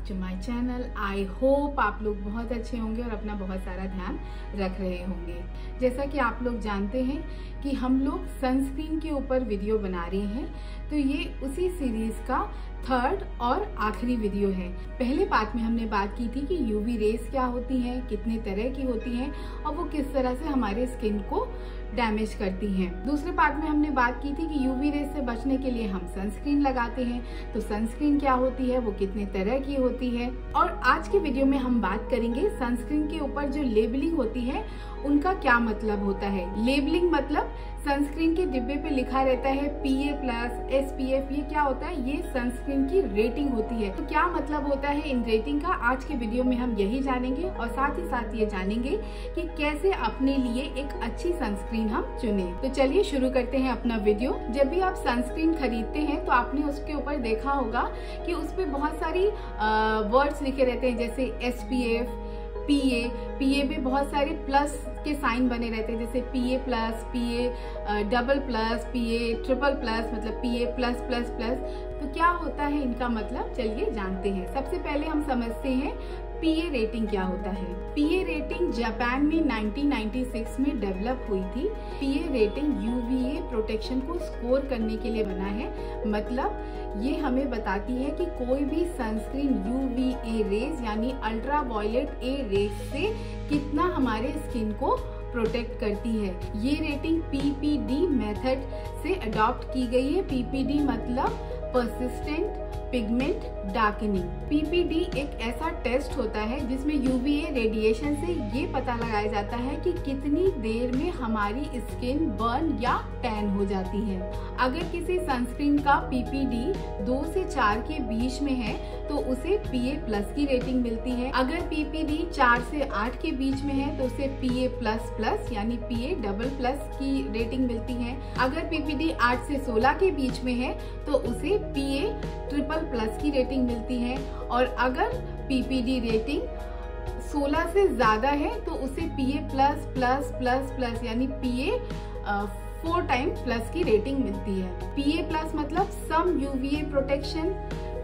Back to my channel I hope आप लोग बहुत अच्छे होंगे और अपना बहुत सारा ध्यान रख रहे होंगे। जैसा कि आप लोग जानते हैं कि हम लोग सनस्क्रीन के ऊपर वीडियो बना रहे हैं तो ये उसी सीरीज़ का थर्ड और आखिरी वीडियो है। पहले पार्ट में हमने बात की थी कि यूवी रेस क्या होती हैं, कितने तरह की होती हैं, और वो किस तरह से हमारे स्किन को डैमेज करती हैं। दूसरे पार्ट में हमने बात की थी कि यूवी रेस से बचने के लिए हम सनस्क्रीन लगाते हैं। तो सनस्क्रीन क्या होती है? वो कितने तरह की होती है? और आज के वीडियो में हम बात करेंगे सनस्क्रीन के ऊपर जो लेबलिंग होती है, उनका क्या मतलब होता है? लेबलिंग मतलब सनस्क्रीन के डिब्बे पे लिखा रहता है P A plus S P F ये क्या होता है? ये सनस्क्रीन की रेटिंग होती है। तो क्या मतलब होता है इन रेटिंग का? आज के वीडियो में हम यही जानेंगे और साथ ही साथ ये जानेंगे कि कैसे अपने लिए एक अच्छी सनस्क्रीन हम चुने। तो चलिए शुरू करते हैं अपना वीडियो जब भी आप सनस्क्रीन खरीदते हैं तो आपने उसके ऊपर देखा होगा कि उस पर बहुत सारी वर्ड्स लिखे रहते हैं, जैसे S P F P A P A में बहुत सारे प्लस के साइन बने रहते हैं, जैसे P A plus P A double plus P A triple plus मतलब P A plus plus plus तो क्या होता है इनका मतलब? चलिए जानते हैं। सबसे पहले हम समझते हैं पीए रेटिंग क्या होता है? पीए रेटिंग जापान में 1996 में डेवलप हुई थी। पीए रेटिंग यूवीए प्रोटेक्शन को स्कोर करने के लिए बना है। मतलब ये हमें बताती है कि कोई भी सनस्क्रीन यूवीए रेज यानी अल्ट्रा वायलेट ए रेज से कितना हमारे स्किन को प्रोटेक्ट करती है। ये रेटिंग पीपीडी मेथड से अडॉप्ट की गई है। पीपीडी मतलब परसिस्टेंट पिगमेंट डार्कनिंग। पीपीडी एक ऐसा टेस्ट होता है जिसमें यूवीए रेडिएशन से ये पता लगाया जाता है कि कितनी देर में हमारी स्किन बर्न या टैन हो जाती है। अगर किसी सनस्क्रीन का पीपीडी दो से चार के बीच में है तो उसे पीए प्लस की रेटिंग मिलती है। अगर पीपीडी चार से आठ के बीच में है तो उसे पीए प्लस प्लस यानी पीए डबल प्लस की रेटिंग मिलती है। अगर पीपीडी आठ से सोलह के बीच में है तो उसे पीए ट्रिपल प्लस की रेटिंग मिलती है और अगर पीपीडी रेटिंग 16 से ज़्यादा है तो उसे PA plus plus plus plus यानी पीए फोर टाइम प्लस की रेटिंग मिलती है। पीए प्लस मतलब some UVA protection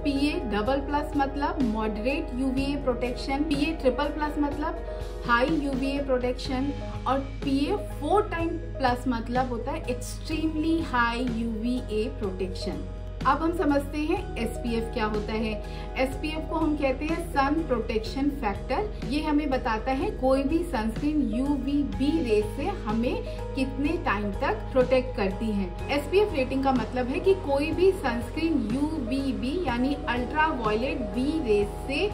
PA double plus मतलब moderate UVA protection PA triple plus मतलब हाई यूवीए प्रोटेक्शन और पीए फोर टाइम प्लस मतलब होता है एक्सट्रीमली हाई यूवीए प्रोटेक्शन अब हम समझते हैं एसपीएफ क्या होता है। एसपीएफ को हम कहते हैं सन प्रोटेक्शन फैक्टर ये हमें बताता है कोई भी सनस्क्रीन यू बी रेस से हमें कितने टाइम तक प्रोटेक्ट करती है। एसपीएफ रेटिंग का मतलब है कि कोई भी सनस्क्रीन यू बी यानी अल्ट्रा वायलेट बी रेस से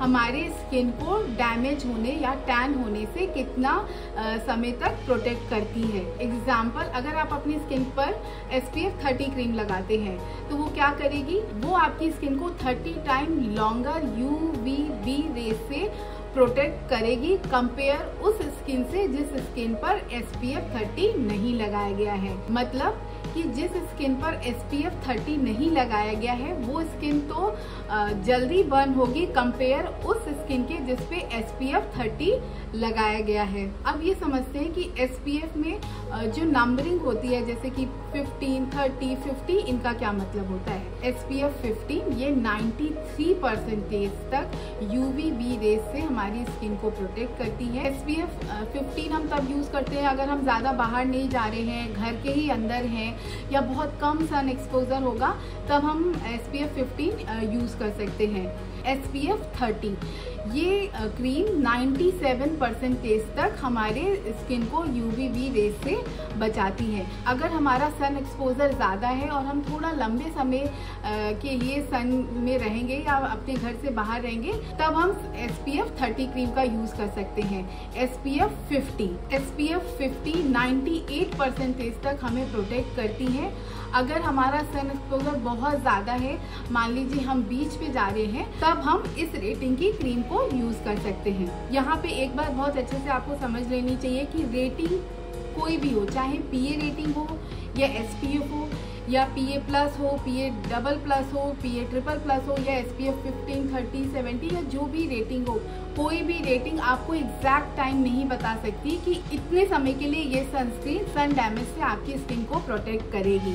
हमारे स्किन को डैमेज होने या टैन होने से कितना आ, समय तक प्रोटेक्ट करती है। एग्ज़ाम्पल अगर आप अपनी स्किन पर S P F thirty cream लगाते हैं तो वो क्या करेगी? वो आपकी स्किन को thirty time longer U V B rays से प्रोटेक्ट करेगी। कंपेयर उस स्किन से जिस स्किन पर एस पी एफ़ थर्टी नहीं लगाया गया है। मतलब कि जिस स्किन पर एस पी एफ़ थर्टी नहीं लगाया गया है वो स्किन तो जल्दी बर्न होगी कंपेयर उस स्किन के जिस पे एफ़ थर्टी लगाया गया है। अब ये समझते हैं कि एस पी एफ़ में जो नंबरिंग होती है जैसे कि 15, 30, 50 इनका क्या मतलब होता है? एस पी एफ़ फिफ्टीन ये 93 परसेंटेज तक यूवी बी रेस से हमारी स्किन को प्रोटेक्ट करती है। एस पी एफ़ फिफ्टीन हम तब यूज़ करते हैं अगर हम ज़्यादा बाहर नहीं जा रहे हैं घर के ही अंदर हैं या बहुत कम सन एक्सपोजर होगा, तब हम S P F fifteen use कर सकते हैं। एस पी एफ़ थर्टी ये क्रीम 97 परसेंटेज तक हमारे स्किन को यू यूवीबी रेस से बचाती है। अगर हमारा सन एक्सपोजर ज़्यादा है और हम थोड़ा लंबे समय के लिए सन में रहेंगे या अपने घर से बाहर रहेंगे, तब हम S P F thirty cream का यूज़ कर सकते हैं। S P F fifty S P F fifty ninety eight percentage तक हमें प्रोटेक्ट करती है। अगर हमारा सन एक्सपोजर बहुत ज़्यादा है, मान लीजिए हम बीच पे जा रहे हैं, तब हम इस रेटिंग की क्रीम को यूज़ कर सकते हैं। यहाँ पे एक बात बहुत अच्छे से आपको समझ लेनी चाहिए कि रेटिंग कोई भी हो, चाहे पीए रेटिंग हो या एसपीएफ हो या पी ए प्लस हो पी ए डबल प्लस हो पी ए ट्रिपल प्लस हो या S P F fifteen thirty seventy या जो भी रेटिंग हो, कोई भी रेटिंग आपको एग्जैक्ट टाइम नहीं बता सकती कि इतने समय के लिए ये सनस्क्रीन सन डैमेज से आपकी स्किन को प्रोटेक्ट करेगी।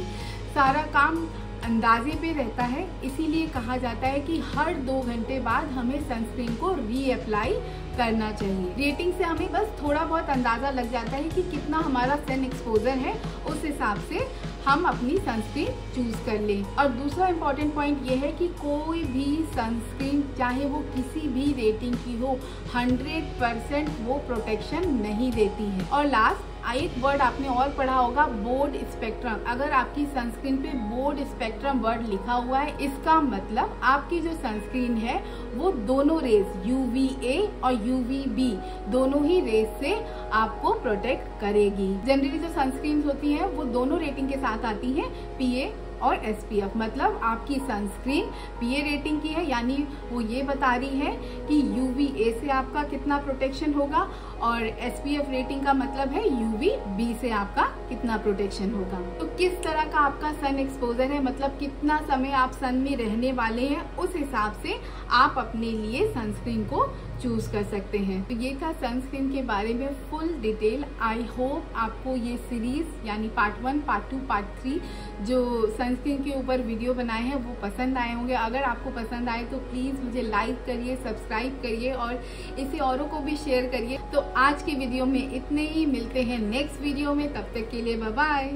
सारा काम अंदाजे पे रहता है, इसीलिए कहा जाता है कि हर दो घंटे बाद हमें सनस्क्रीन को रीअप्लाई करना चाहिए। रेटिंग से हमें बस थोड़ा बहुत अंदाज़ा लग जाता है कि कितना हमारा सन एक्सपोजर है, उस हिसाब से हम अपनी सनस्क्रीन चूज़ कर लें। और दूसरा इंपॉर्टेंट पॉइंट ये है कि कोई भी सनस्क्रीन चाहे वो किसी भी रेटिंग की हो 100 परसेंट वो प्रोटेक्शन नहीं देती है। और लास्ट एक वर्ड आपने और पढ़ा होगा बोर्ड स्पेक्ट्रम अगर आपकी सनस्क्रीन पे बोर्ड स्पेक्ट्रम वर्ड लिखा हुआ है, इसका मतलब आपकी जो सनस्क्रीन है, वो दोनों रेज यूवी ए और यूवी बी दोनों ही रेस से आपको प्रोटेक्ट करेगी. जनरली जो सनस्क्रीन होती है, वो दोनों रेटिंग के साथ आती है पीए और एसपीएफ मतलब आपकी सनस्क्रीन पीए रेटिंग की है, यानी वो ये बता रही है कि यूवी ए से आपका कितना प्रोटेक्शन होगा और एसपीएफ रेटिंग का मतलब है यूवी बी से आपका कितना प्रोटेक्शन होगा। तो किस तरह का आपका सन एक्सपोजर है? मतलब कितना समय आप सन में रहने वाले हैं? उस हिसाब से आप अपने लिए सनस्क्रीन को चूज़ कर सकते हैं। तो ये था सनस्क्रीन के बारे में फुल डिटेल आई होप आपको ये सीरीज़ यानी part one part two part three जो सनस्क्रीन के ऊपर वीडियो बनाए हैं, वो पसंद आए होंगे। अगर आपको पसंद आए तो प्लीज़ मुझे लाइक करिए सब्सक्राइब करिए और इसे औरों को भी शेयर करिए। तो आज के वीडियो में इतने ही। मिलते हैं नेक्स्ट वीडियो में। तब तक के लिए बाय